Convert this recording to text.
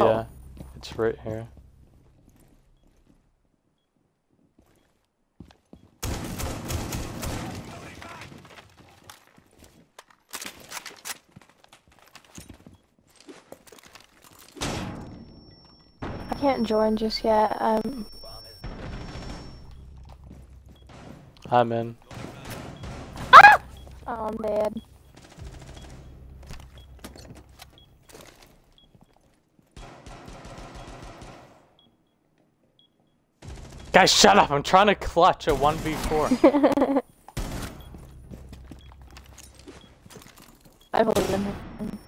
Oh. Yeah, it's right here. I can't join just yet. Um, I'm in. oh, I'm dead. Guys, shut up! I'm trying to clutch a 1v4. I believe in.